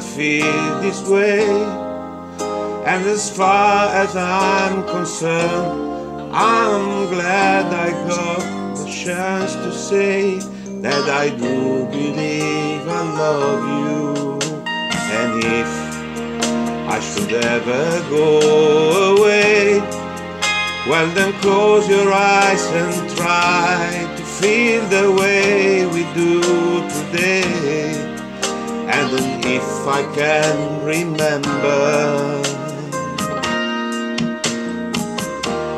feel this way. And as far as I'm concerned, I'm glad I got the chance to say that I do believe I love you. And if I should ever go away, well then close your eyes and try to feel the way we do today. And if I can remember,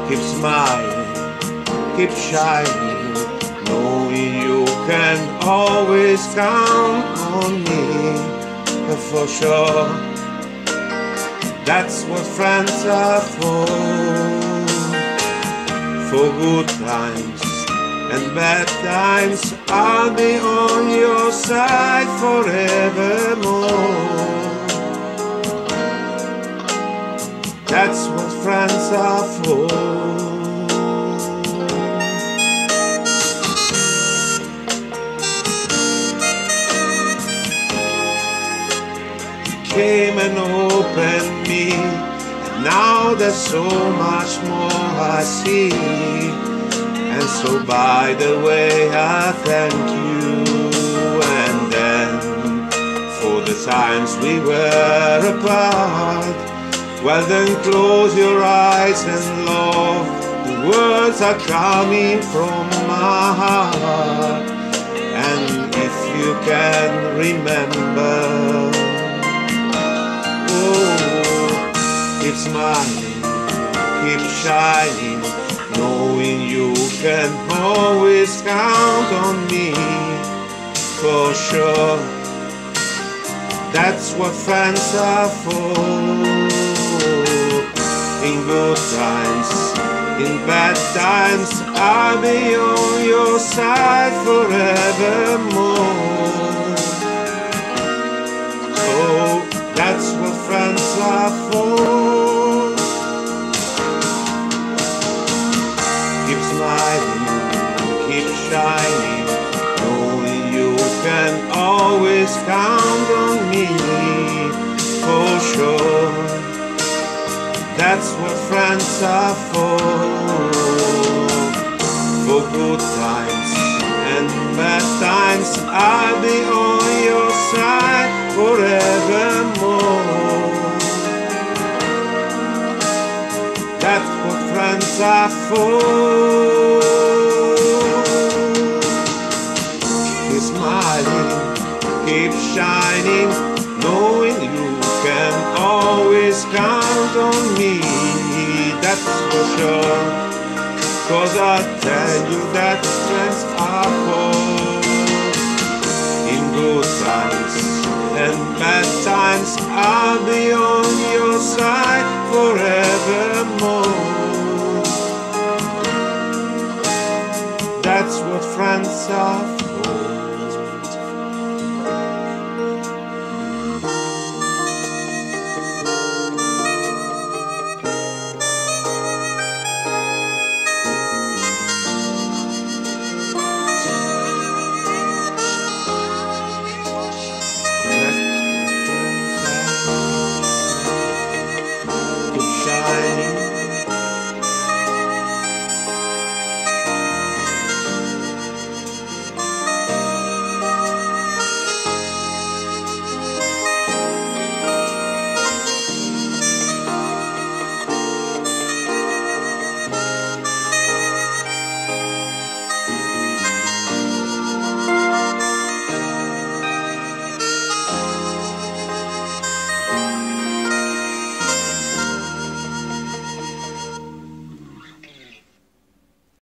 keep smiling, keep shining, knowing you can always count on me for sure. That's what friends are for for good times and bad times. I'll be on your side forevermore. That's what friends are for. You came and opened me And now there's so much more I see. So, by the way, I thank you. And then, for the times we were apart, well, then close your eyes and love. The words are coming from my heart. And if you can remember, oh, keep smiling, keep shining, knowing you can always count on me for sure. That's what friends are for. In good times, in bad times, I'll be on your side forevermore. Oh, that's what friends are for. Can always count on me for sure. That's what friends are for, for good times and bad times. I'll be on your side forevermore. That's what friends are for. Shining, knowing you can always count on me. That's for sure. Cause I tell you that friends are for. In good times and bad times, I'll be on your side forevermore. That's what friends are